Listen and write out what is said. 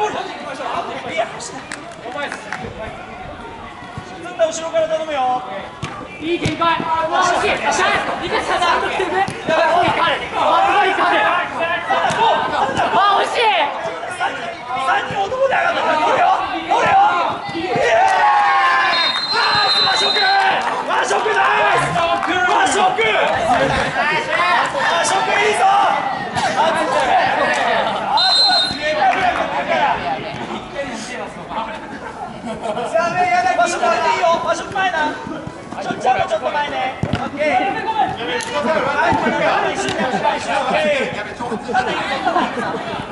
ボール取っていきましょういやお前んだ後ろから頼むよいい展開あ惜しい。和食前でいいよ和食前なちょちょっと前ねオッケーはい。これが一緒に一緒にオッケー